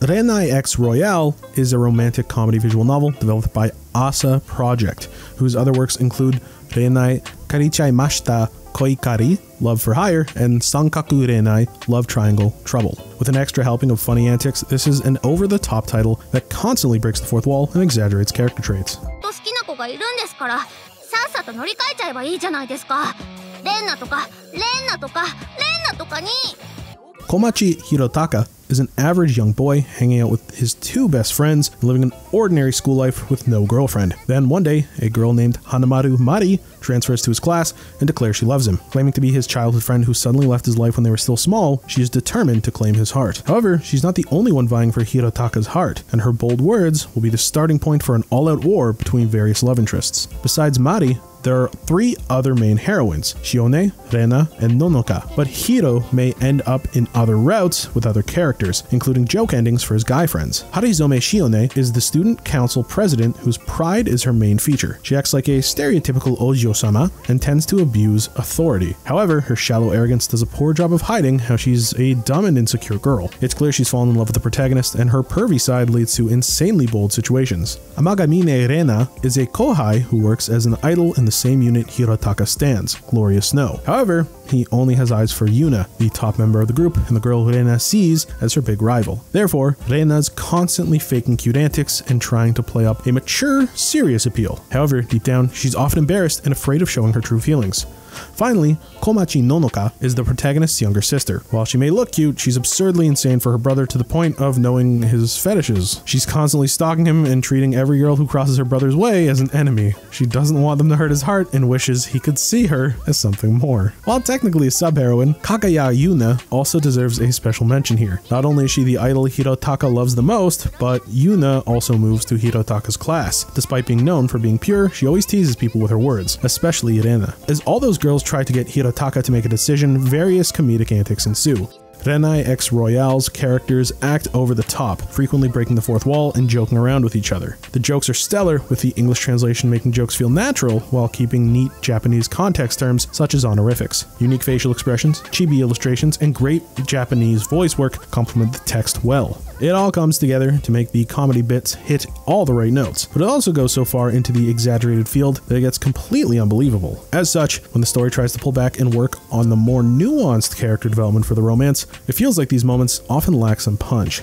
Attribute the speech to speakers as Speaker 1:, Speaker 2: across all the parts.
Speaker 1: Renai X Royale is a romantic comedy visual novel developed by Asa Project, whose other works include Renai Karichaimashita Koikari, Love for Hire, and Sankaku Renai, Love Triangle Trouble. With an extra helping of funny antics, this is an over the top title that constantly breaks the fourth wall and exaggerates character traits.
Speaker 2: がいるんですからさっさと乗り換えちゃえばいいじゃないですか。レンナとかレンナとかレンナとかに。
Speaker 1: 小町弘隆 is an average young boy hanging out with his two best friends and living an ordinary school life with no girlfriend. Then one day, a girl named Hanamaru Mari transfers to his class and declares she loves him. Claiming to be his childhood friend who suddenly left his life when they were still small, she is determined to claim his heart. However, she's not the only one vying for Hirotaka's heart, and her bold words will be the starting point for an all-out war between various love interests. Besides Mari, there are three other main heroines, Shione, Rena, and Nonoka, but Hiro may end up in other routes with other characters, including joke endings for his guy friends. Harizome Shione is the student council president whose pride is her main feature. She acts like a stereotypical Ojo-sama and tends to abuse authority. However, her shallow arrogance does a poor job of hiding how she's a dumb and insecure girl. It's clear she's fallen in love with the protagonist, and her pervy side leads to insanely bold situations. Amagamine Rena is a kohai who works as an idol in the same unit Hirotaka stands, Glorious Snow. However, he only has eyes for Yuna, the top member of the group, and the girl Rena sees as her big rival. Therefore, Rena's constantly faking cute antics and trying to play up a mature, serious appeal. However, deep down, she's often embarrassed and afraid of showing her true feelings. Finally, Komachi Nonoka is the protagonist's younger sister. While she may look cute, she's absurdly insane for her brother to the point of knowing his fetishes. She's constantly stalking him and treating every girl who crosses her brother's way as an enemy. She doesn't want them to hurt his heart and wishes he could see her as something more. While technically a sub-heroine, Kakaya Yuna also deserves a special mention here. Not only is she the idol Hirotaka loves the most, but Yuna also moves to Hirotaka's class. Despite being known for being pure, she always teases people with her words, especially Rena. As all those girls try to get Hirotaka to make a decision, various comedic antics ensue. Renai X Royale's characters act over the top, frequently breaking the fourth wall and joking around with each other. The jokes are stellar, with the English translation making jokes feel natural while keeping neat Japanese context terms such as honorifics. Unique facial expressions, chibi illustrations, and great Japanese voice work complement the text well. It all comes together to make the comedy bits hit all the right notes, but it also goes so far into the exaggerated field that it gets completely unbelievable. As such, when the story tries to pull back and work on the more nuanced character development for the romance, it feels like these moments often lack some punch.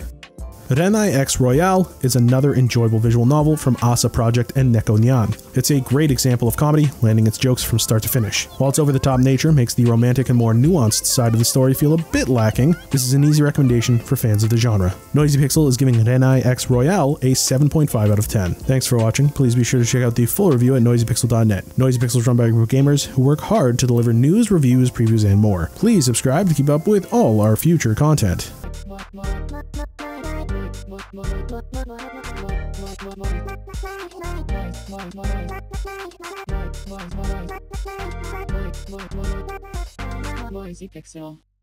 Speaker 1: Renai X Royale is another enjoyable visual novel from Asa Project and NekoNyan. It's a great example of comedy, landing its jokes from start to finish. While its over-the-top nature makes the romantic and more nuanced side of the story feel a bit lacking, this is an easy recommendation for fans of the genre. Noisy Pixel is giving Renai X Royale a 7.5 out of 10. Thanks for watching. Please be sure to check out the full review at noisypixel.net. Noisy Pixel is run by a group of gamers who work hard to deliver news, reviews, previews, and more. Please subscribe to keep up with all our future content.
Speaker 3: Noisy Pixel.